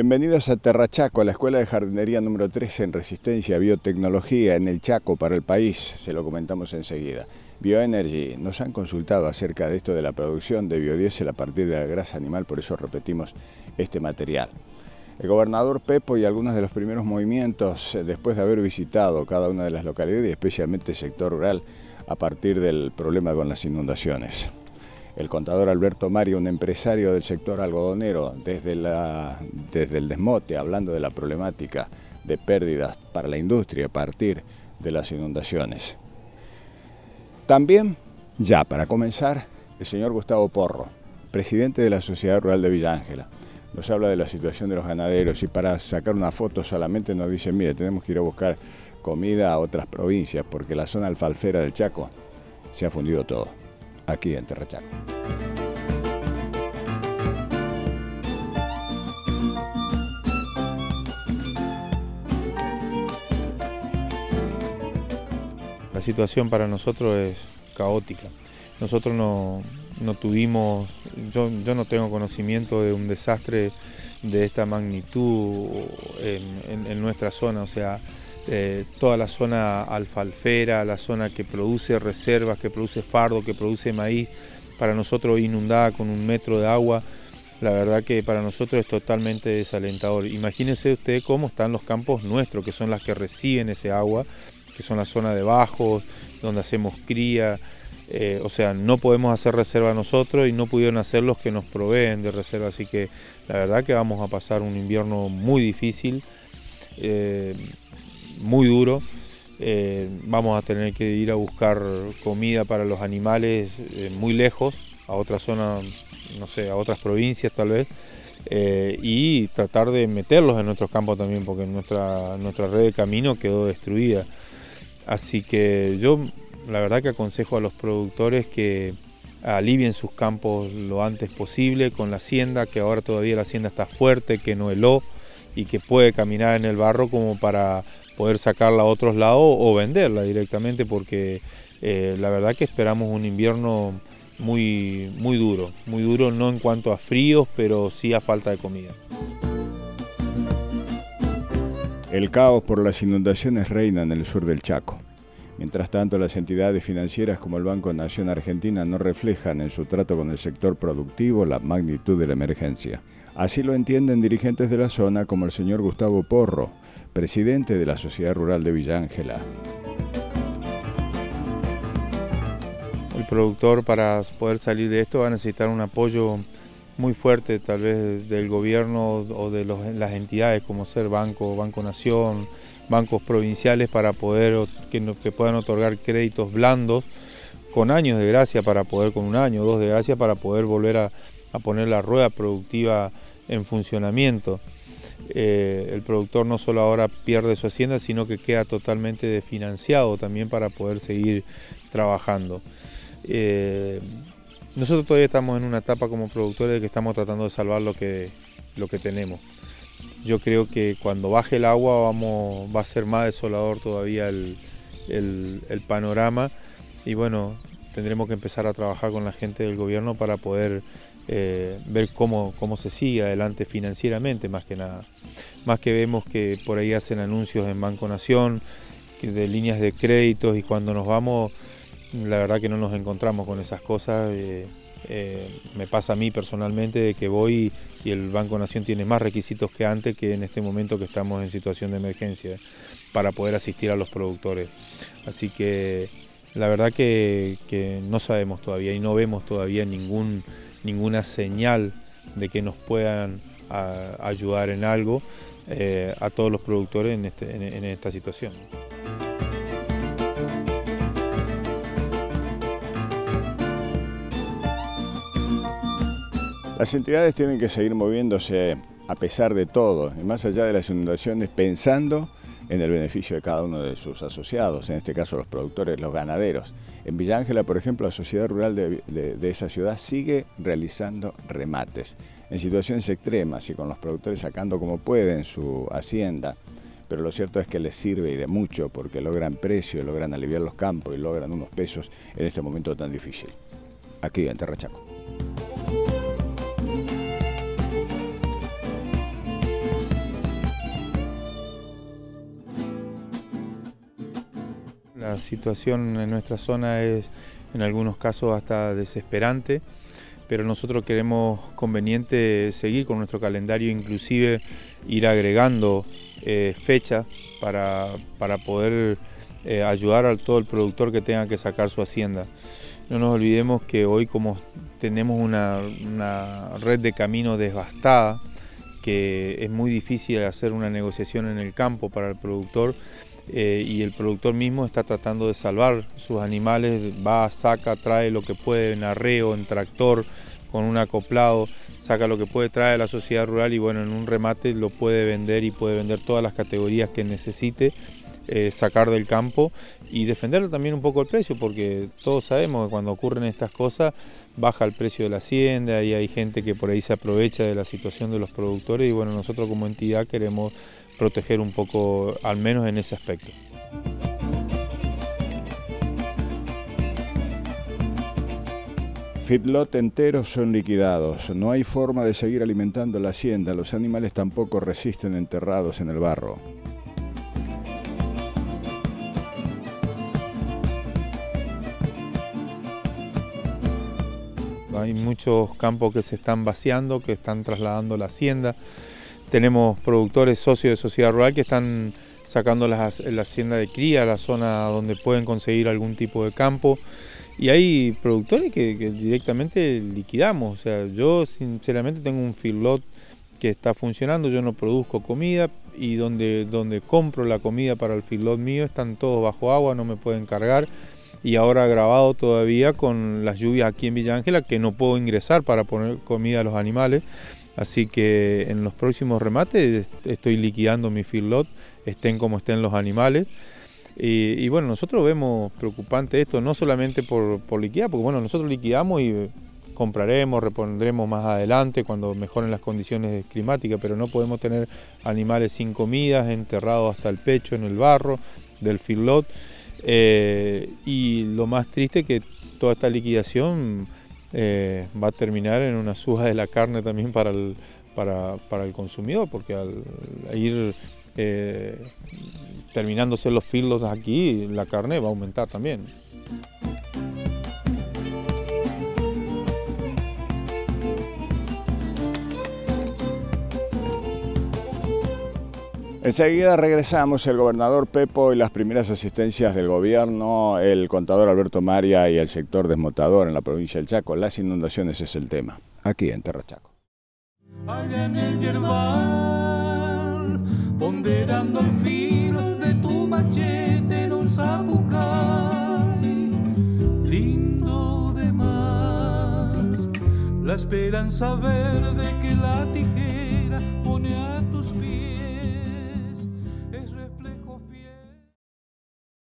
Bienvenidos a Terrachaco, la Escuela de Jardinería número 13 en Resistencia a Biotecnología en el Chaco para el país, se lo comentamos enseguida. Bioenergy, nos han consultado acerca de esto de la producción de biodiesel a partir de la grasa animal, por eso repetimos este material. El gobernador Pepo y algunos de los primeros movimientos, eh, después de haber visitado cada una de las localidades y especialmente el sector rural, a partir del problema con las inundaciones. El contador Alberto Mario, un empresario del sector algodonero, desde, la, desde el desmote, hablando de la problemática de pérdidas para la industria a partir de las inundaciones. También, ya para comenzar, el señor Gustavo Porro, presidente de la Sociedad Rural de Villa Ángela. Nos habla de la situación de los ganaderos y para sacar una foto solamente nos dice, mire, tenemos que ir a buscar comida a otras provincias porque la zona alfalfera del Chaco se ha fundido todo, aquí en Terrachaco. La situación para nosotros es caótica. Nosotros no, tuvimos, yo, no tengo conocimiento de un desastre de esta magnitud en, nuestra zona, o sea, eh, toda la zona alfalfera, la zona que produce reservas, que produce fardo, que produce maíz, para nosotros inundada con un metro de agua, la verdad que para nosotros es totalmente desalentador. Imagínense usted cómo están los campos nuestros, que son las que reciben ese agua, que son la zona de bajos, donde hacemos cría, eh, o sea, no podemos hacer reserva nosotros y no pudieron hacer los que nos proveen de reserva, así que la verdad que vamos a pasar un invierno muy difícil, eh, muy duro. Eh, vamos a tener que ir a buscar comida para los animales muy lejos, a otra zona, no sé, a otras provincias tal vez. y tratar de meterlos en nuestros campos también, porque nuestra, nuestra red de camino quedó destruida. Así que yo la verdad que aconsejo a los productores que alivien sus campos lo antes posible con la hacienda, que ahora todavía la hacienda está fuerte, que no heló y que puede caminar en el barro como para poder sacarla a otros lados o venderla directamente porque eh, la verdad que esperamos un invierno muy, muy duro, muy duro no en cuanto a fríos, pero sí a falta de comida. El caos por las inundaciones reina en el sur del Chaco. Mientras tanto, las entidades financieras como el Banco Nación Argentina no reflejan en su trato con el sector productivo la magnitud de la emergencia. Así lo entienden dirigentes de la zona como el señor Gustavo Porro, presidente de la Sociedad Rural de Villa Ángela. El productor para poder salir de esto va a necesitar un apoyo muy fuerte tal vez del gobierno o de las entidades como ser Banco, Banco Nación, bancos provinciales para poder que, puedan otorgar créditos blandos con años de gracia para poder, con un año o dos de gracia para poder volver a, poner la rueda productiva en funcionamiento. Eh, el productor no solo ahora pierde su hacienda, sino que queda totalmente desfinanciado también para poder seguir trabajando. Eh, nosotros todavía estamos en una etapa como productores de que estamos tratando de salvar lo que, lo que tenemos. Yo creo que cuando baje el agua vamos, va a ser más desolador todavía el, panorama y bueno, tendremos que empezar a trabajar con la gente del gobierno para poder eh, ver cómo, cómo se sigue adelante financieramente más que nada. Más que vemos que por ahí hacen anuncios en Banco Nación de líneas de créditos y cuando nos vamos la verdad que no nos encontramos con esas cosas. Eh, eh, me pasa a mí personalmente de que voy y el Banco Nación tiene más requisitos que antes que en este momento que estamos en situación de emergencia para poder asistir a los productores. Así que la verdad que, no sabemos todavía y no vemos todavía ningún, ninguna señal de que nos puedan ayudar en algo eh, a todos los productores en, este, en esta situación. Las entidades tienen que seguir moviéndose a pesar de todo, y más allá de las inundaciones, pensando en el beneficio de cada uno de sus asociados, en este caso los productores, los ganaderos. En Villa Ángela, por ejemplo, la sociedad rural de, esa ciudad sigue realizando remates en situaciones extremas y con los productores sacando como pueden su hacienda. Pero lo cierto es que les sirve y de mucho porque logran precio, logran aliviar los campos y logran unos pesos en este momento tan difícil. Aquí en Terrachaco. Situación en nuestra zona es en algunos casos hasta desesperante, pero nosotros queremos conveniente seguir con nuestro calendario, inclusive ir agregando eh, fechas para, poder eh, ayudar a todo el productor que tenga que sacar su hacienda. No nos olvidemos que hoy como tenemos una, red de camino devastada, que es muy difícil hacer una negociación en el campo para el productor eh, y el productor mismo está tratando de salvar sus animales, va, saca, trae lo que puede en arreo, en tractor, con un acoplado, saca lo que puede, trae a la sociedad rural y bueno, en un remate lo puede vender y puede vender todas las categorías que necesite eh, sacar del campo y defender también un poco el precio, porque todos sabemos que cuando ocurren estas cosas baja el precio de la hacienda y hay gente que por ahí se aprovecha de la situación de los productores y bueno, nosotros como entidad queremos proteger un poco, al menos en ese aspecto. Feedlot enteros son liquidados. No hay forma de seguir alimentando la hacienda. Los animales tampoco resisten enterrados en el barro. Hay muchos campos que se están vaciando, que están trasladando la hacienda. Tenemos productores socios de sociedad rural que están sacando la, hacienda de cría la zona donde pueden conseguir algún tipo de campo. Y hay productores que, directamente liquidamos. O sea, yo sinceramente tengo un feedlot que está funcionando, yo no produzco comida y donde, donde compro la comida para el feedlot mío están todos bajo agua, no me pueden cargar y ahora grabado todavía con las lluvias aquí en Villa Ángela que no puedo ingresar para poner comida a los animales. Así que en los próximos remates estoy liquidando mi feedlot, estén como estén los animales. Y, bueno, nosotros vemos preocupante esto, no solamente por, por liquidar, porque bueno, nosotros liquidamos y compraremos, repondremos más adelante cuando mejoren las condiciones climáticas, pero no podemos tener animales sin comidas, enterrados hasta el pecho en el barro del feedlot. Eh, y lo más triste es que toda esta liquidación eh, va a terminar en una suba de la carne también para el, para, el consumidor, porque al ir eh, terminándose los filos aquí, la carne va a aumentar también. Enseguida regresamos, el gobernador Pepo y las primeras asistencias del gobierno, el contador Alberto Maria y el sector desmotador en la provincia del Chaco. Las inundaciones es el tema, aquí en Terra Chaco. en el ponderando el filo de tu machete en un lindo de más, la esperanza verde que la tijera pone a tus pies.